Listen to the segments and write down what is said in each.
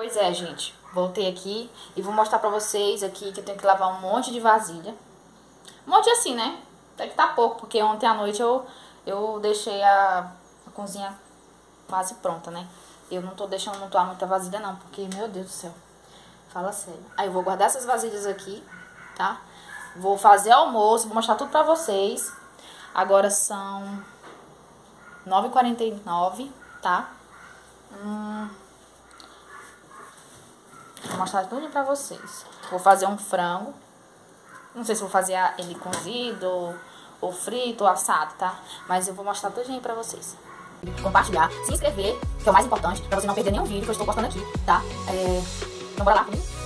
Pois é, gente. Voltei aqui e vou mostrar pra vocês aqui que eu tenho que lavar um monte de vasilha. Um monte assim, né? Até que tá pouco, porque ontem à noite eu, eu deixei a, a cozinha quase pronta, né? Eu não tô deixando montar muita vasilha não, porque, meu Deus do céu. Fala sério. Aí eu vou guardar essas vasilhas aqui, tá? Vou fazer almoço, vou mostrar tudo pra vocês. Agora são 9h49, tá? Hum... Vou mostrar tudo pra vocês. Vou fazer um frango. Não sei se vou fazer ele cozido, ou frito, ou assado, tá? Mas eu vou mostrar tudinho pra vocês. Compartilhar, se inscrever, que é o mais importante, pra você não perder nenhum vídeo que eu estou postando aqui, tá? É... Então bora lá comigo?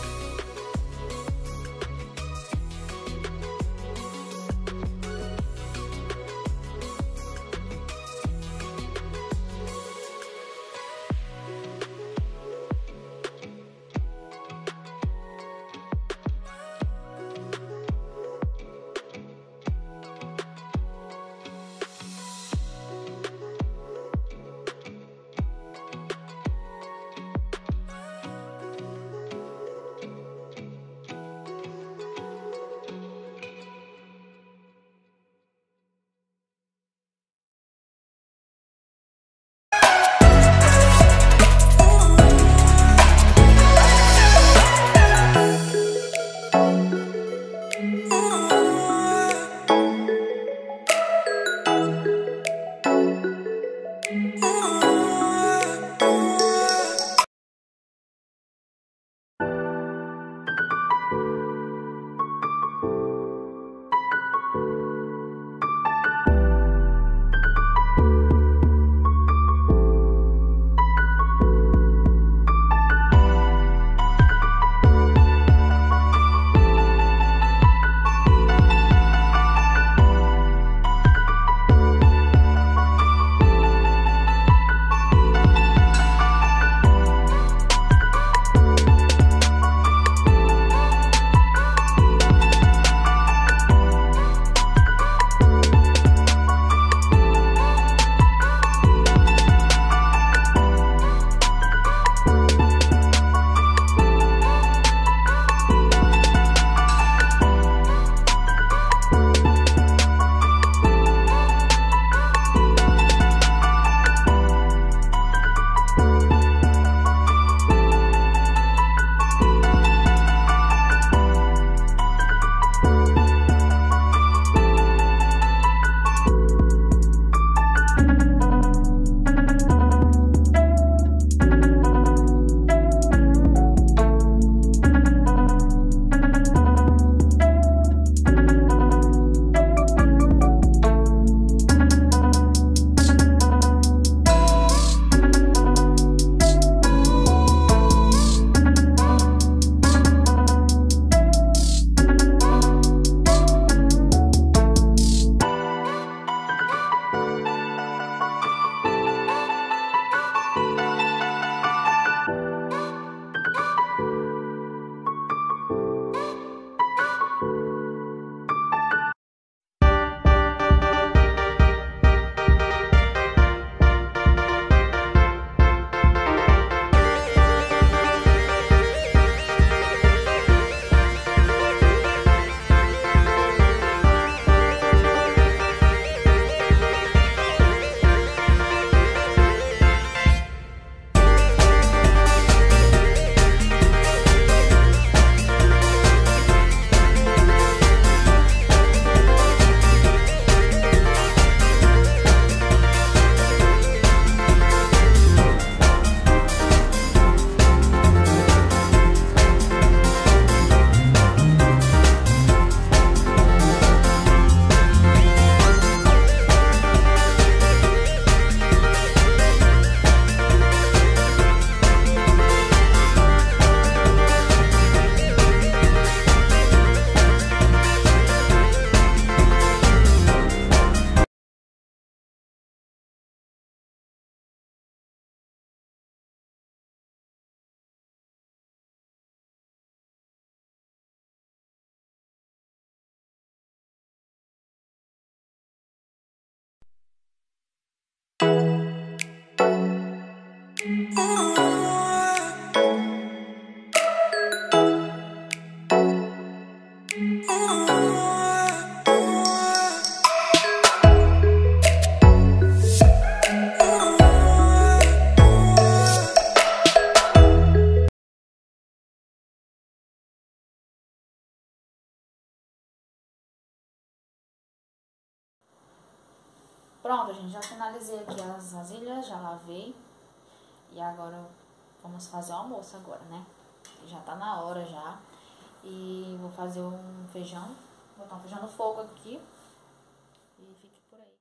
Pronto, gente, já finalizei aqui as vasilhas, já lavei. E agora vamos fazer o almoço agora, né? Já tá na hora já. E vou fazer um feijão, botar um feijão no fogo aqui. E fique por aí.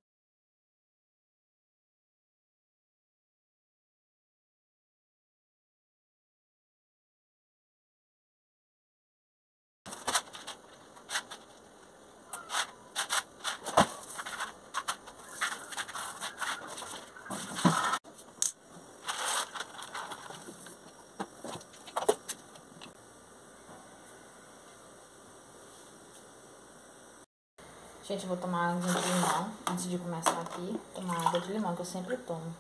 Gente, eu vou tomar água de limão antes de começar aqui. Tomar água de limão que eu sempre tomo.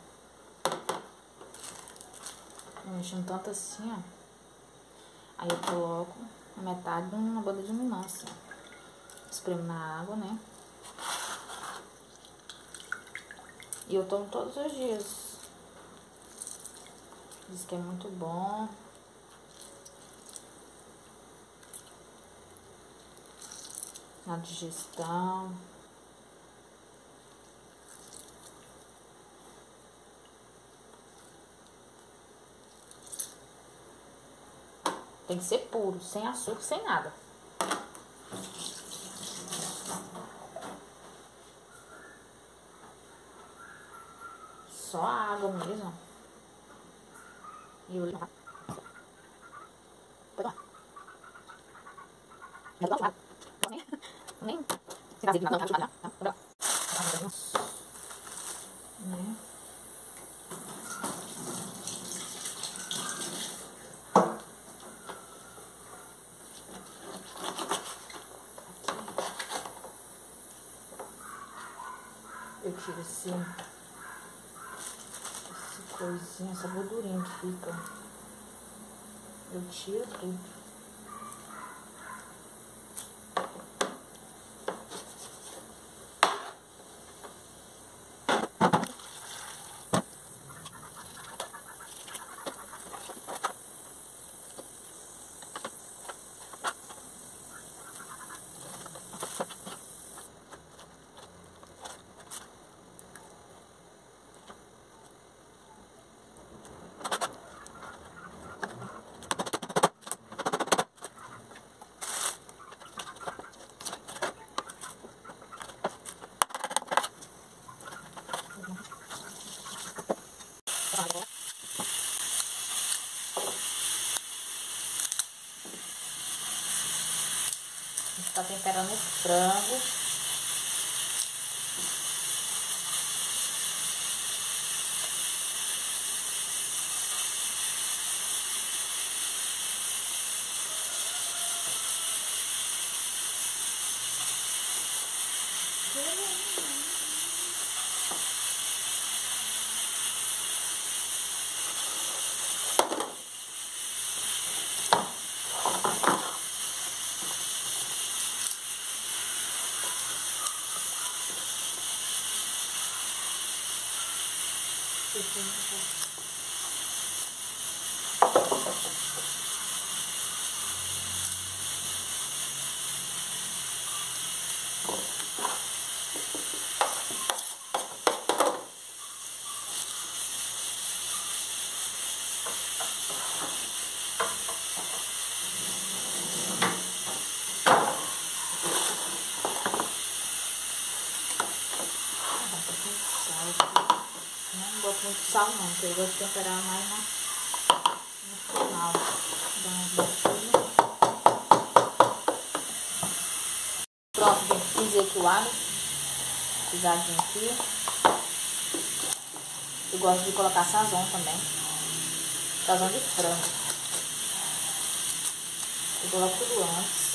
Vou mexendo tanto assim, ó. Aí eu coloco metade de uma banda de limão, assim. Espremo na água, né? E eu tomo todos os dias. Diz que é muito bom. Na digestão. Tem que ser puro, sem açúcar, sem nada. Só a água mesmo. E o limão. Né? Eu tiro esse, esse coisinha, essa gordurinha que fica. Eu tiro tudo. Tá temperando o frango. Não boto muito eu gosto de temperar mais na, no final. Pronto, gente, fiz aqui o alho. Pisadinho aqui. Eu gosto de colocar sazão também. Sazão de frango. Eu coloco tudo antes.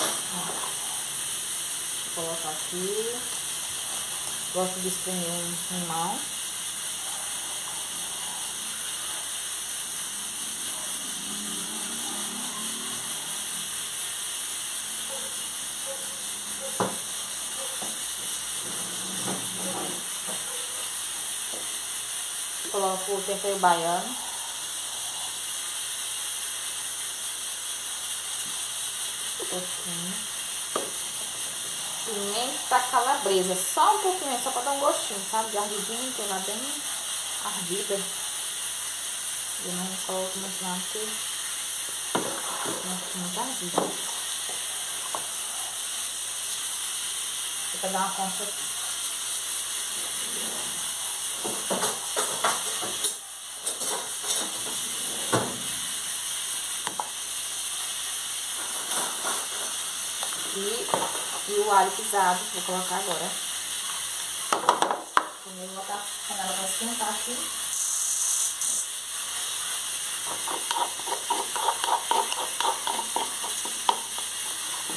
Vou colocar aqui. Gosto de espremer um limão. Coloco o tempero baiano. Um pouquinho. pimenta calabresa. Só um pouquinho, só pra dar um gostinho, sabe? De ardidinho, que ela bem ardida. Eu não coloco muito não, porque não fica muito ardida. Pra dar uma concha aqui. E, e o alho pisado, vou colocar agora. Primeiro vou botar a panela pra esquentar aqui.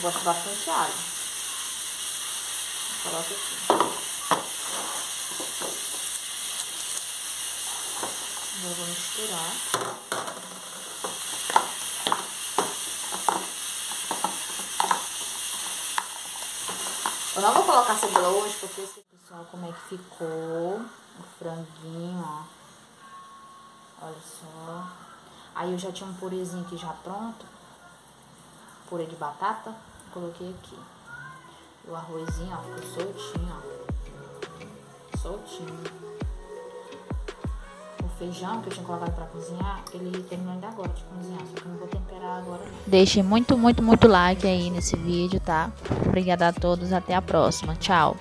Gosto bastante alho. Coloco aqui. Eu vou misturar. Eu não vou colocar cebola hoje, porque esse pessoal como é que ficou o franguinho, ó. Olha só. Aí eu já tinha um purezinho aqui já pronto. Purê de batata. Coloquei aqui. O arrozinho, ó, ficou soltinho, ó. Soltinho feijão que eu tinha colocado para cozinhar, ele terminou ainda agora de cozinhar, só que eu não vou temperar agora. Deixe muito, muito, muito like aí nesse vídeo, tá? Obrigada a todos, até a próxima. Tchau.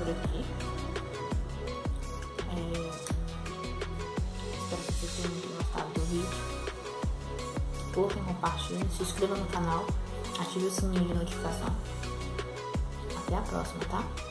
Por aqui. É... Espero que vocês tenham gostado do vídeo. Curtem, compartilhem, se inscrevam no canal, ative o sininho de notificação. Até a próxima, tá?